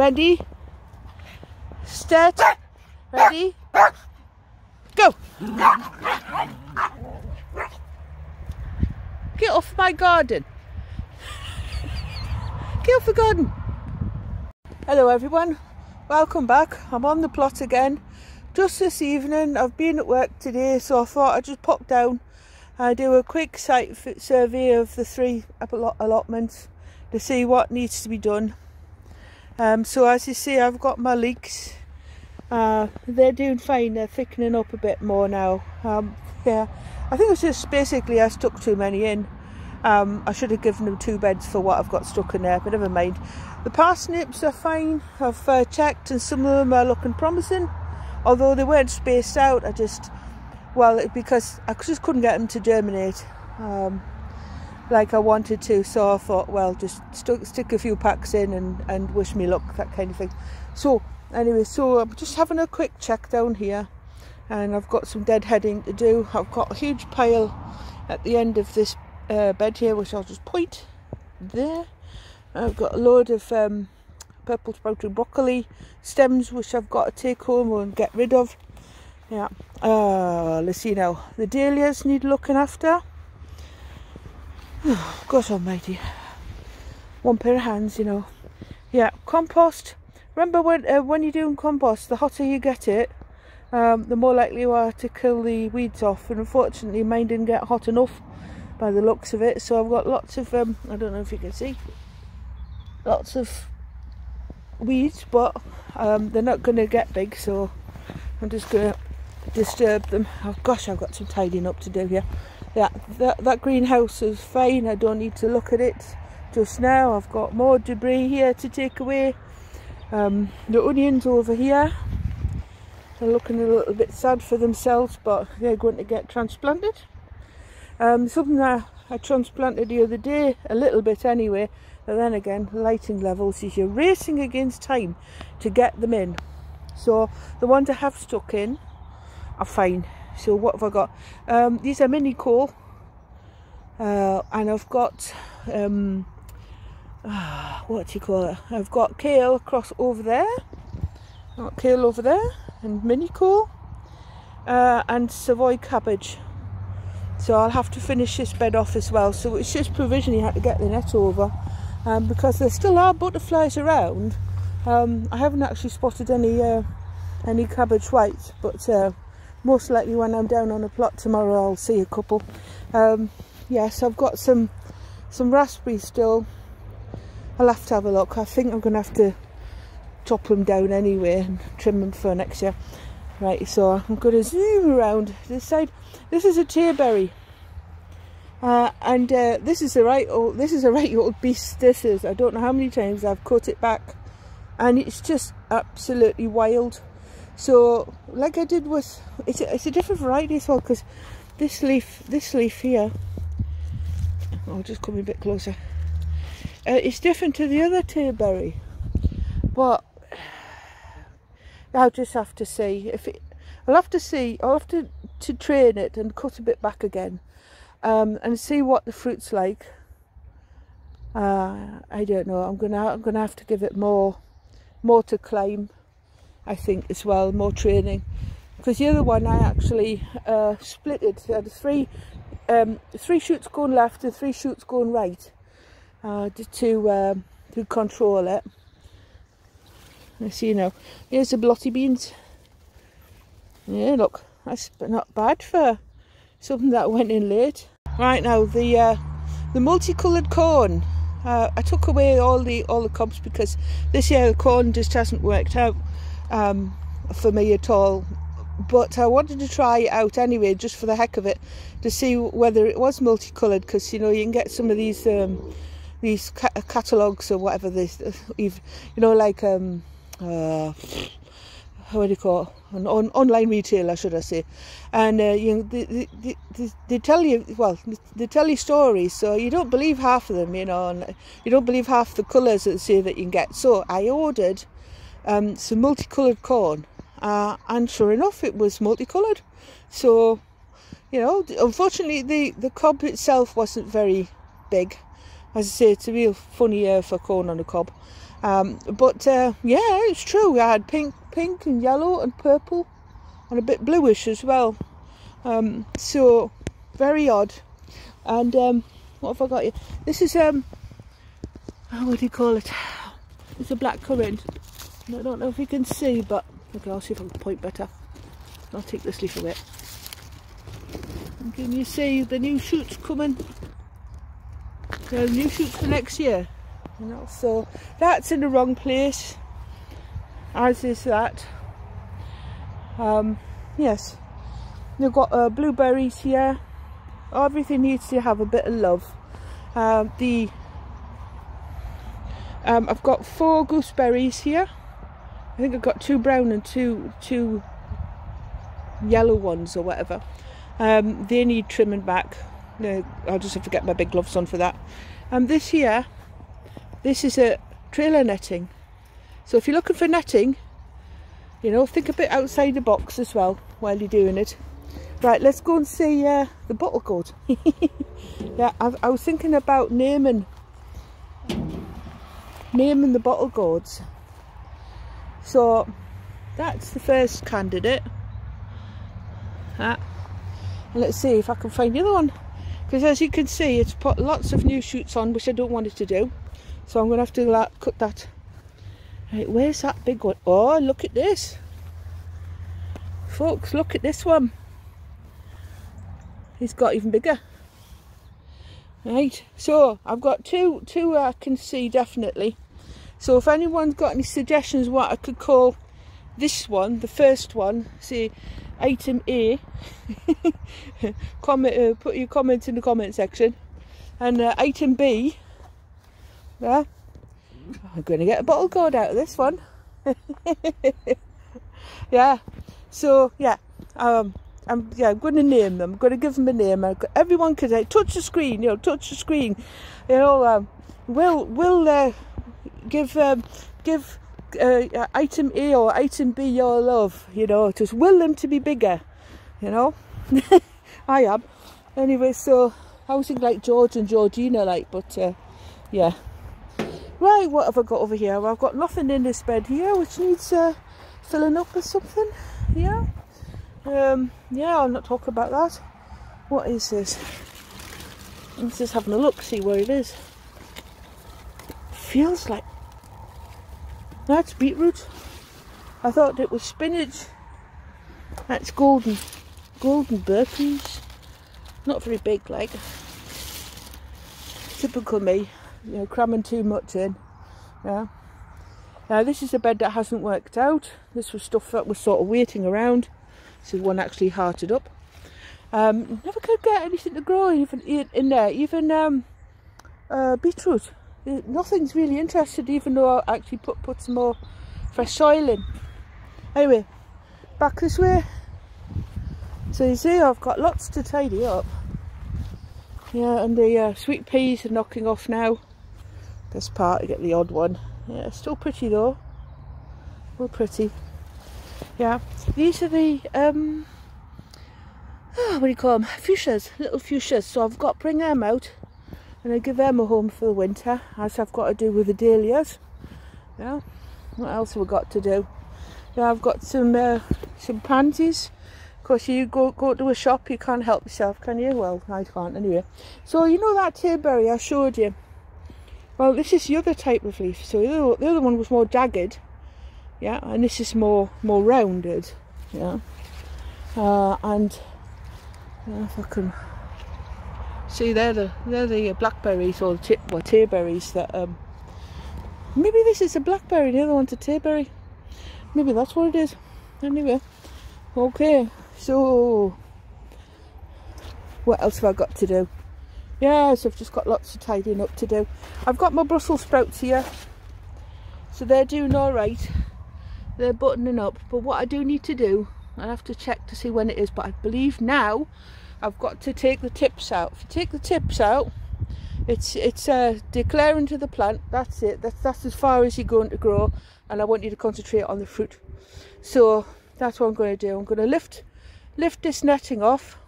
Ready? Start. Ready? Go! Get off my garden. Get off the garden. Hello everyone. Welcome back. I'm on the plot again. Just this evening. I've been at work today so I thought I'd just pop down and do a quick site survey of the three allotments to see what needs to be done. Um, so as you see I've got my leeks. Uh, they're doing fine. They're thickening up a bit more now. Um, yeah. I think it's just basically I stuck too many in. Um, I should have given them two beds for what I've got stuck in there but never mind. The parsnips are fine. I've uh, checked and some of them are looking promising. Although they weren't spaced out I just well because I just couldn't get them to germinate. Um, like I wanted to so I thought well just st stick a few packs in and, and wish me luck that kind of thing. So anyway so I'm just having a quick check down here and I've got some deadheading to do. I've got a huge pile at the end of this uh, bed here which I'll just point there. I've got a load of um, purple sprouted broccoli stems which I've got to take home and get rid of. Yeah. Uh, let's see now. The dahlias need looking after Oh, God almighty. One pair of hands, you know. Yeah, compost. Remember when uh, when you're doing compost, the hotter you get it, um, the more likely you are to kill the weeds off. And unfortunately, mine didn't get hot enough by the looks of it. So I've got lots of, um, I don't know if you can see, lots of weeds, but um, they're not going to get big. So I'm just going to disturb them. Oh gosh, I've got some tidying up to do here yeah that, that greenhouse is fine. I don't need to look at it just now. I've got more debris here to take away. Um, the onions over here they're looking a little bit sad for themselves but they're going to get transplanted. Um, something that I transplanted the other day a little bit anyway but then again lighting levels is you're racing against time to get them in. So the ones I have stuck in are fine so what have I got? Um, these are mini coal. Uh, and I've got, um, uh, what do you call it? I've got kale across over there. Got kale over there and mini coal. Uh, and Savoy cabbage. So I'll have to finish this bed off as well. So it's just provisionally had to get the net over. Um, because there still are butterflies around. Um, I haven't actually spotted any uh, any cabbage white, but uh, most likely when I'm down on a plot tomorrow I'll see a couple. Um, yes I've got some some raspberries still. I'll have to have a look. I think I'm gonna have to chop them down anyway and trim them for next year. Right so I'm gonna zoom around this side. This is a tayberry uh, and uh, this is a right old this is a right old beast this is. I don't know how many times I've cut it back. And it's just absolutely wild so like I did with it's a, it's a different variety as well because this leaf this leaf here I'll just come a bit closer. Uh, it's different to the other tayberry but I'll just have to see if it I'll have to see I'll have to to train it and cut a bit back again um, and see what the fruit's like. Uh, I don't know I'm gonna I'm gonna have to give it more more to climb I think as well, more training. Because the other one I actually uh, split it. Had three, um, three shoots going left and three shoots going right uh, to, um, to control it. Let's see now. Here's the borlotti beans. Yeah, look, that's not bad for something that went in late. Right now, the uh, the multicoloured corn. Uh, I took away all the all the cobs because this year the corn just hasn't worked out um, for me at all. But I wanted to try it out anyway, just for the heck of it, to see whether it was multicoloured. Because you know you can get some of these um, these ca catalogues or whatever this, you know, like um, uh, what do you call it? an on, online retailer, should I say? And uh, you know, they, they, they, they, tell you well, they tell you stories, so you don't believe half of them, you know, and you don't believe half the colours that say that you can get. So I ordered um, some multicoloured corn uh, and sure enough it was multicoloured so you know unfortunately the the cob itself wasn't very big as I say it's a real funny year for corn on the cob Um, but uh, yeah, it's true. I had pink, pink and yellow and purple, and a bit bluish as well. Um, so very odd. And um, what have I got here? This is um, oh, what do you call it? It's a black currant. I don't know if you can see, but okay, I'll see if I can point better. I'll take this leaf away. And can you see the new shoots coming? The new shoots for next year. You know, so that's in the wrong place. As is that. Um, yes. You've got uh, blueberries here. Everything needs to have a bit of love. Um, the um, I've got four gooseberries here. I think I've got two brown and two two yellow ones or whatever. Um, they need trimming back. I'll just have to get my big gloves on for that. And um, this here, this is a trailer netting. So if you're looking for netting, you know, think a bit outside the box as well while you're doing it. Right, let's go and see uh, the bottle gourd. yeah, I, I, was thinking about naming naming the bottle gourds. So that's the first candidate. Ah. And let's see if I can find the other one. Because as you can see, it's put lots of new shoots on, which I don't want it to do. So I'm going to have to like, cut that. Right, where's that big one? Oh, look at this. Folks, look at this one. It's got even bigger. Right, so I've got two, two I can see definitely. So if anyone's got any suggestions what I could call this one, the first one, see item A, comment, uh, put your comments in the comment section. And uh, item B, yeah, I'm going to get a bottle gourd out of this one. yeah, so yeah, um, I'm yeah, I'm going to name them. I'm going to give them a name. Everyone can say, touch the screen, you know, touch the screen. You know, um, will will uh, give um, give uh, item A or item B your love, you know, just will them to be bigger, you know. I am. Anyway, so I was thinking like George and Georgina, like, but uh, yeah. Right, what have I got over here? Well, I've got nothing in this bed here, which needs uh, filling up or something. Yeah. Um, yeah, I'll not talk about that. What is this? I'm just having a look, see where it is. Feels like that's beetroot. I thought it was spinach. That's golden. Golden burpees. Not very big like. Typical me. You know, cramming too much in. Yeah. Now this is a bed that hasn't worked out. This was stuff that was sort of waiting around. This is one actually hearted up. Um, never could get anything to grow even in there. Even um, uh, beetroot nothing's really interested even though I actually put, put some more fresh soil in. Anyway, back this way. So you see I've got lots to tidy up. Yeah, and the uh, sweet peas are knocking off now. This part, I get the odd one. Yeah, still pretty though. Well, pretty. Yeah, these are the, um, oh, what do you call them? Fuchsias, little fuchsias. So I've got bring them out and I give them a home for the winter as I've got to do with the dahlias. Yeah what else have we got to do? Yeah I've got some uh, some pansies of course you go go to a shop you can't help yourself can you? Well I can't anyway. So you know that tillberry I showed you? Well this is the other type of leaf. So the other, the other one was more jagged. Yeah and this is more more rounded. Yeah. Uh, and yeah, if I can See, they're the they're the blackberries or the well, tillberries that um. Maybe this is a blackberry. The other one's a tillberry. Maybe that's what it is. Anyway, okay. So, what else have I got to do? Yes, I've just got lots of tidying up to do. I've got my Brussels sprouts here, so they're doing all right. They're buttoning up. But what I do need to do, I have to check to see when it is. But I believe now I've got to take the tips out. If you take the tips out, it's it's uh, declaring to the plant, that's it, that's, that's as far as you're going to grow and I want you to concentrate on the fruit. So that's what I'm going to do. I'm going to lift lift this netting off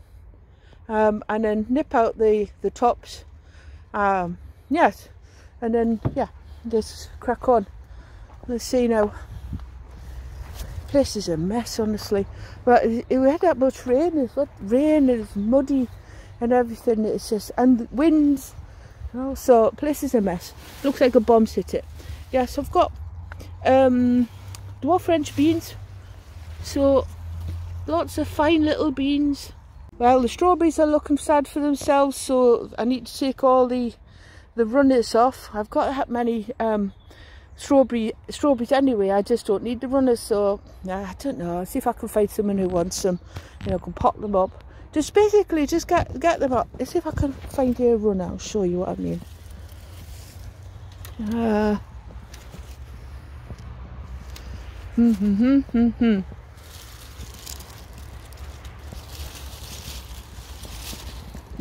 um, and then nip out the, the tops. Um, yes, and then, yeah, just crack on. let's see now. Place is a mess, honestly. But we had that much rain. It's what rain. and It's muddy and everything. It's just and winds. You so place is a mess. Looks like a bomb's hit it. Yes, I've got um, dwarf French beans. So lots of fine little beans. Well, the strawberries are looking sad for themselves, so I need to take all the the runners off. I've got that many um, strawberry strawberries anyway. I just don't need the runners, so I don't know. I'll see if I can find someone who wants them. You know, can pot them up. Just basically, just get get them up. Let's see if I can find you a runner. I'll show you what I mean. Uh, hmm, hmm, hmm, hmm.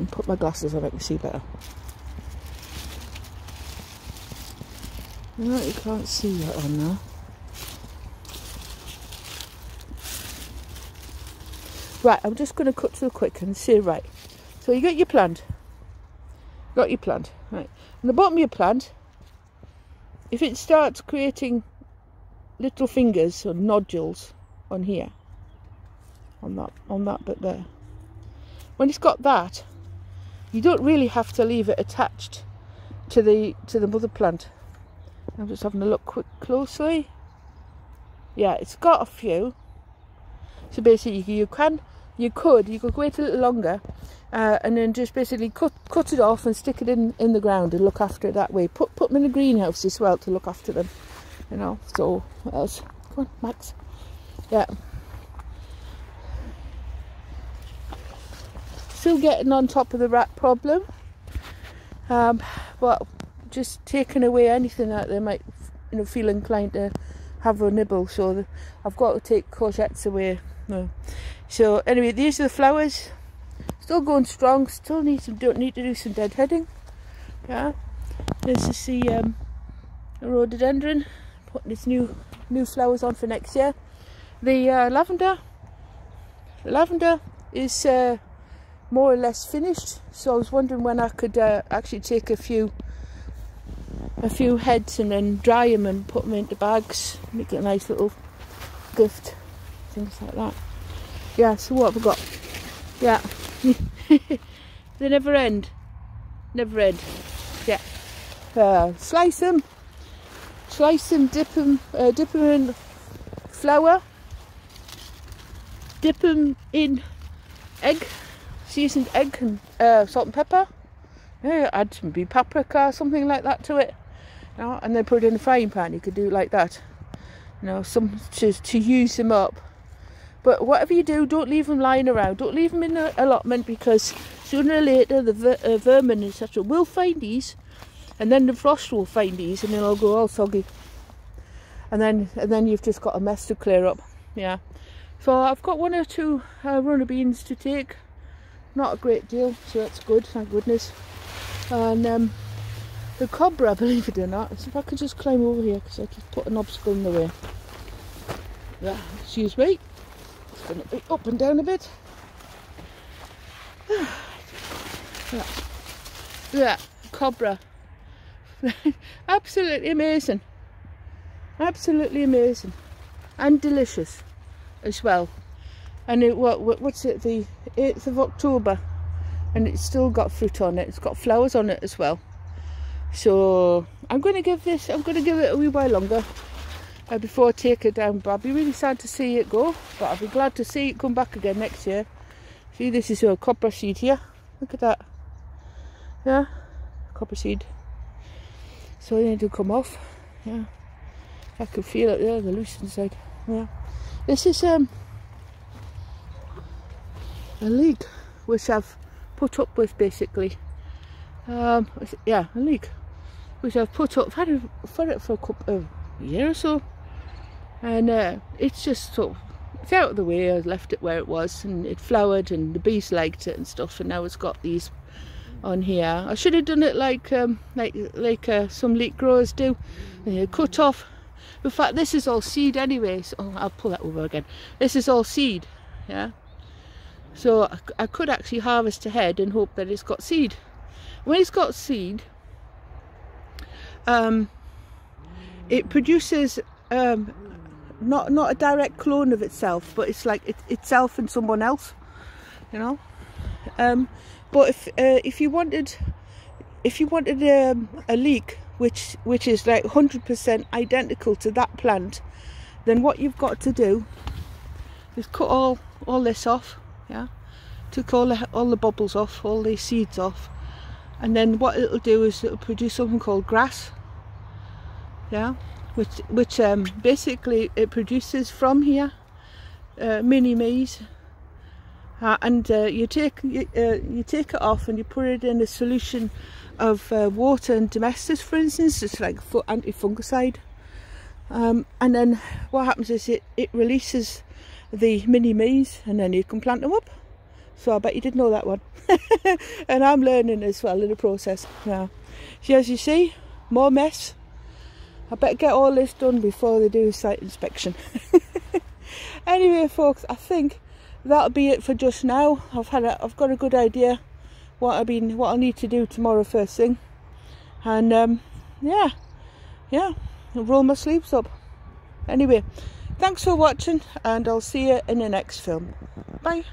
Put my glasses on, I can see better. No, you can't see that on there. Right, I'm just going to cut to the quick and see, right. So you got your plant. Got your plant. Right. On the bottom of your plant, if it starts creating little fingers or nodules on here, on that, on that bit there, when it's got that, you don't really have to leave it attached to the to the mother plant. I'm just having a look quick closely. Yeah, it's got a few. So basically, you can, you could, you could wait a little longer, uh, and then just basically cut cut it off and stick it in in the ground and look after it that way. Put put them in the greenhouse as well to look after them. You know. So what else? Come on, Max. Yeah. Still getting on top of the rat problem. Um, but just taking away anything that they might you know feel inclined to have a nibble so I've got to take courgettes away. No. so anyway these are the flowers. Still going strong still need some don't need to do some deadheading. Yeah. This is the um, rhododendron putting its new new flowers on for next year. The uh, lavender the lavender is uh, more or less finished so I was wondering when I could uh, actually take a few a few heads and then dry them and put them into bags make it a nice little gift things like that. Yeah so what have we got? Yeah. They never end. Never end. Yeah. Uh, slice them slice them dip them uh, dip them in flour. Dip them in egg seasoned egg and uh, salt and pepper. Yeah, add some paprika or something like that to it you know, and then put it in a frying pan. You could do it like that. You know, some to, to use them up. But whatever you do, don't leave them lying around. Don't leave them in the allotment because sooner or later the ver uh, vermin etc. will find these, and then the frost will find these, and they'll go all soggy. And then and then you've just got a mess to clear up. Yeah. So I've got one or two uh, runner beans to take. Not a great deal, so that's good. Thank goodness. And um, the cobra, believe it or not. So if I could just climb over here because I just put an obstacle in the way. Yeah, excuse me. It's going to be up and down a bit. yeah, yeah cobra. Absolutely amazing. Absolutely amazing. And delicious as well. And it, what, what's it, the 8th of October. And it's still got fruit on it. It's got flowers on it as well so I'm going to give this I'm going to give it a wee while longer uh, before I take it down but I'll be really sad to see it go but I'll be glad to see it come back again next year. See this is a cobra seed here. Look at that. Yeah cobra seed. So they to come off. Yeah. I can feel it there the loose inside. Yeah. This is um a leek which I've put up with basically. Um yeah a leek which I've put up, had for it for a couple of years or so, and uh, it's just sort of it's out of the way. I left it where it was, and it flowered, and the bees liked it and stuff. And now it's got these on here. I should have done it like um, like like uh, some leek growers do, you cut off. In fact, this is all seed anyway. So oh, I'll pull that over again. This is all seed, yeah. So I, I could actually harvest ahead and hope that it's got seed. When it's got seed, um, it produces um, not not a direct clone of itself, but it's like it, itself and someone else, you know. Um, but if uh, if you wanted if you wanted um, a leek which which is like 100% identical to that plant, then what you've got to do is cut all all this off, yeah. Took all the all the bubbles off, all the seeds off, and then what it'll do is it'll produce something called grass, yeah which which um, basically it produces from here uh, mini me's. Uh, and uh, you take you, uh, you take it off and you put it in a solution of uh, water and domestos for instance. It's like anti-fungicide. Um, and then what happens is it it releases the mini me's and then you can plant them up so I bet you didn't know that one and I'm learning as well in the process now so as you see more mess I better get all this done before they do site inspection. anyway, folks, I think that'll be it for just now. I've had a, I've got a good idea what I been what I need to do tomorrow first thing, and um, yeah, yeah, I'll roll my sleeves up. Anyway, thanks for watching, and I'll see you in the next film. Bye.